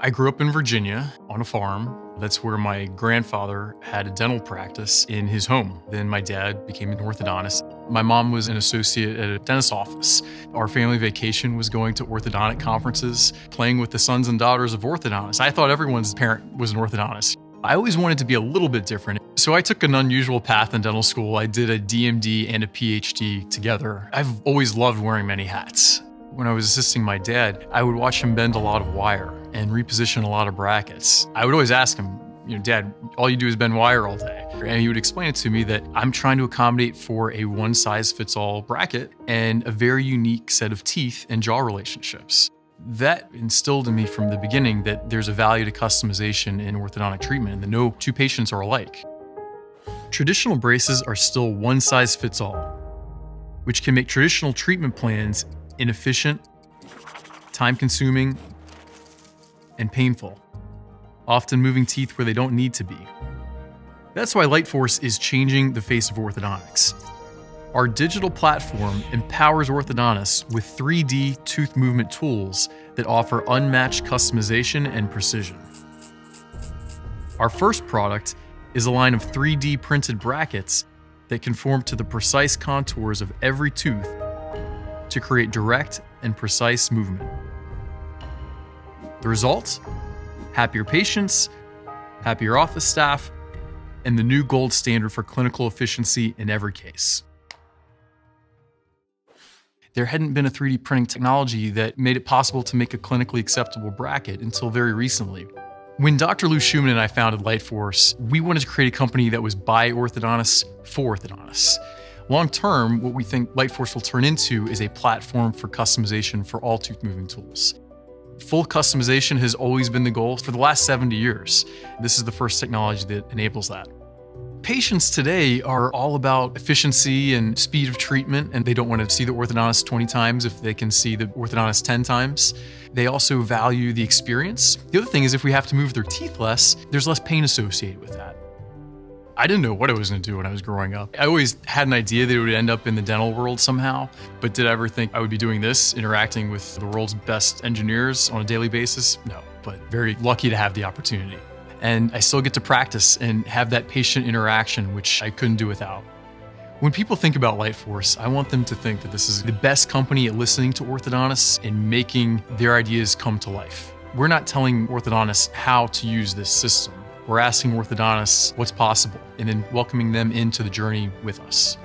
I grew up in Virginia on a farm. That's where my grandfather had a dental practice in his home. Then my dad became an orthodontist. My mom was an associate at a dentist's office. Our family vacation was going to orthodontic conferences, playing with the sons and daughters of orthodontists. I thought everyone's parent was an orthodontist. I always wanted to be a little bit different. So I took an unusual path in dental school. I did a DMD and a PhD together. I've always loved wearing many hats. When I was assisting my dad, I would watch him bend a lot of wire and reposition a lot of brackets. I would always ask him, you know, Dad, all you do is bend wire all day. And he would explain it to me that I'm trying to accommodate for a one size fits all bracket and a very unique set of teeth and jaw relationships. That instilled in me from the beginning that there's a value to customization in orthodontic treatment and that no two patients are alike. Traditional braces are still one size fits all, which can make traditional treatment plans inefficient, time consuming, and painful, often moving teeth where they don't need to be. That's why Lightforce is changing the face of orthodontics. Our digital platform empowers orthodontists with 3D tooth movement tools that offer unmatched customization and precision. Our first product is a line of 3D printed brackets that conform to the precise contours of every tooth to create direct and precise movement. The result? Happier patients, happier office staff, and the new gold standard for clinical efficiency in every case. There hadn't been a 3D printing technology that made it possible to make a clinically acceptable bracket until very recently. When Dr. Lou Shuman and I founded Lightforce, we wanted to create a company that was by orthodontists for orthodontists. Long term, what we think Lightforce will turn into is a platform for customization for all tooth moving tools. Full customization has always been the goal for the last 70 years. This is the first technology that enables that. Patients today are all about efficiency and speed of treatment, and they don't want to see the orthodontist 20 times if they can see the orthodontist 10 times. They also value the experience. The other thing is if we have to move their teeth less, there's less pain associated with that. I didn't know what I was going to do when I was growing up. I always had an idea that it would end up in the dental world somehow, but did I ever think I would be doing this, interacting with the world's best engineers on a daily basis? No, but very lucky to have the opportunity. And I still get to practice and have that patient interaction, which I couldn't do without. When people think about Lightforce, I want them to think that this is the best company at listening to orthodontists and making their ideas come to life. We're not telling orthodontists how to use this system. We're asking orthodontists what's possible and then welcoming them into the journey with us.